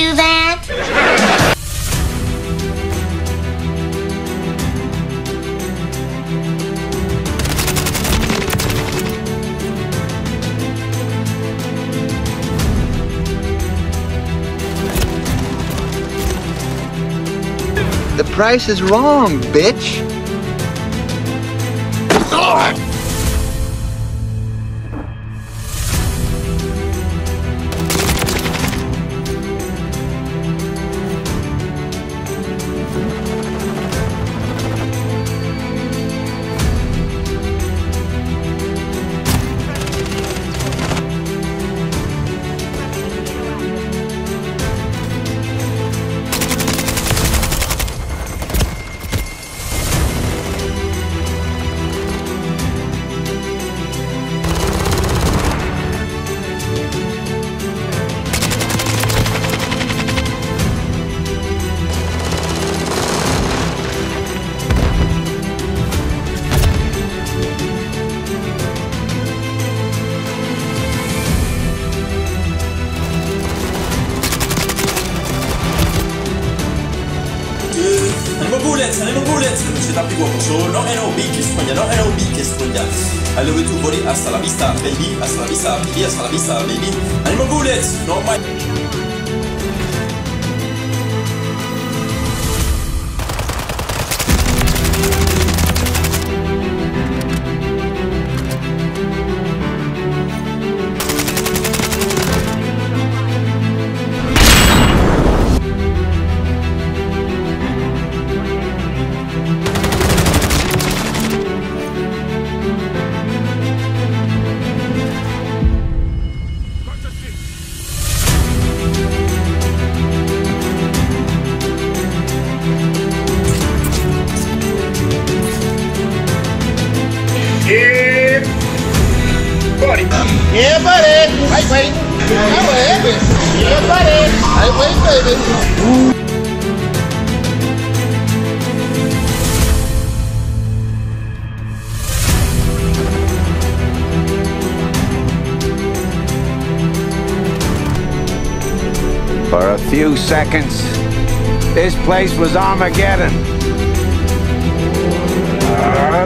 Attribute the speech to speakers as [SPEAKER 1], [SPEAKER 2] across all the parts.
[SPEAKER 1] do that?
[SPEAKER 2] The price is wrong, bitch.
[SPEAKER 3] Andiamo bullets, andiamo bullets, c'è so no NOB che spoglia, no NOB che spoglia. I love you too, buddy, hasta la vista, baby, hasta la vista, baby, hasta la vista, baby. Andiamo bullets, no my...
[SPEAKER 4] Yeah, buddy. Wait, wait. Yeah, baby. Yeah, buddy. Wait, wait, baby.
[SPEAKER 5] For a few seconds, this place was Armageddon.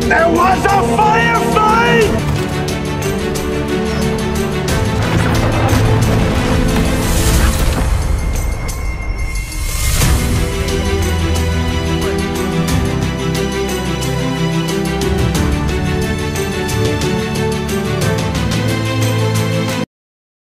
[SPEAKER 5] There was a fire!